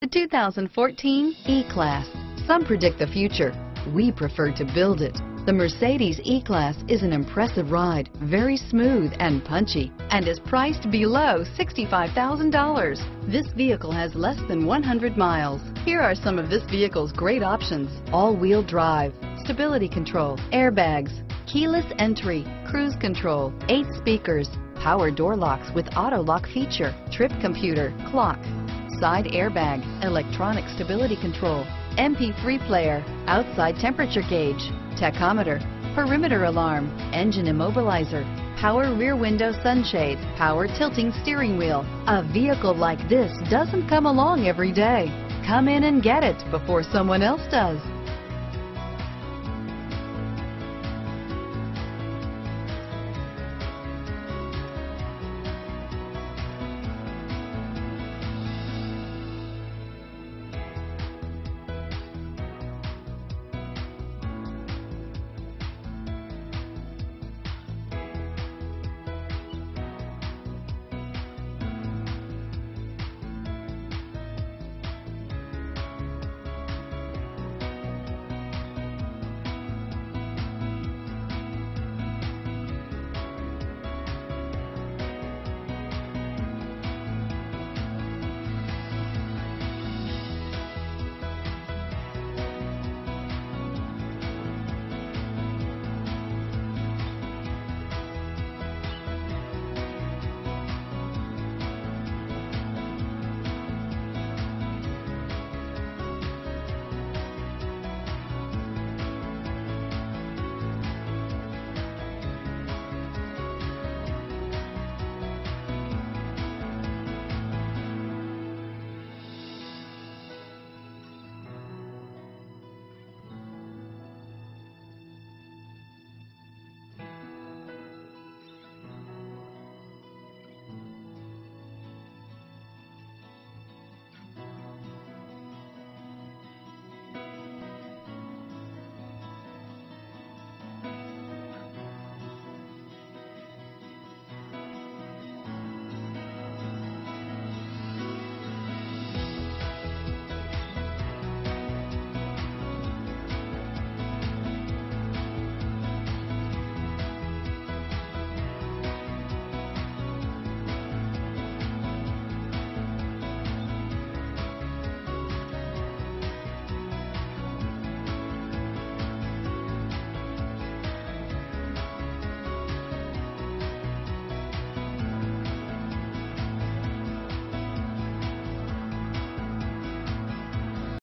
The 2014 E-Class. Some predict the future. We prefer to build it. The Mercedes E-Class is an impressive ride, very smooth and punchy, and is priced below $65,000. This vehicle has less than 100 miles. Here are some of this vehicle's great options. All-wheel drive, stability control, airbags, keyless entry, cruise control, eight speakers, power door locks with auto lock feature, trip computer, clock, side airbag, electronic stability control, MP3 player, outside temperature gauge, tachometer, perimeter alarm, engine immobilizer, power rear window sunshade, power tilting steering wheel. A vehicle like this doesn't come along every day. Come in and get it before someone else does.